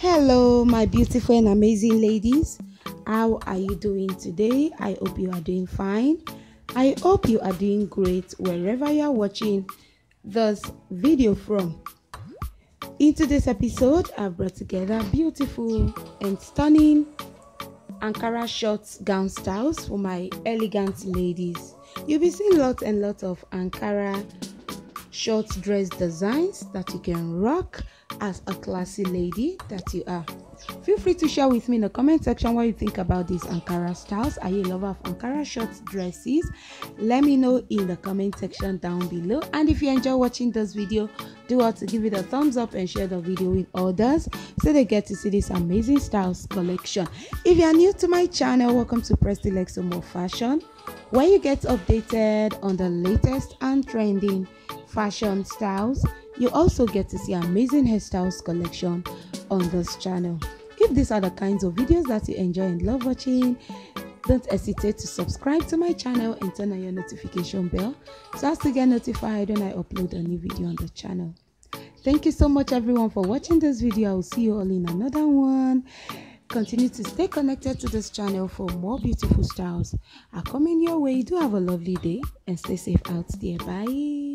Hello, my beautiful and amazing ladies. How are you doing today? I hope you are doing fine. I hope you are doing great wherever you are watching this video from. In today's episode, I've brought together beautiful and stunning Ankara short gown styles for my elegant ladies. You'll be seeing lots and lots of Ankara short dress designs that you can rock as a classy lady that you are. Feel free to share with me in the comment section what you think about these Ankara styles. Are you a lover of Ankara short dresses? Let me know in the comment section down below. And if you enjoy watching this video, do to give it a thumbs up and share the video with others so they get to see this amazing styles collection. If you are new to my channel, welcome to Prestylex Home of Fashion, where you get updated on the latest and trending fashion styles you also get to see amazing hairstyles collection on this channel. If these are the kinds of videos that you enjoy and love watching, don't hesitate to subscribe to my channel and turn on your notification bell so as to get notified when I upload a new video on the channel. Thank you so much everyone for watching this video. I will see you all in another one. Continue to stay connected to this channel for more beautiful styles are coming your way. Do have a lovely day and stay safe out there. Bye.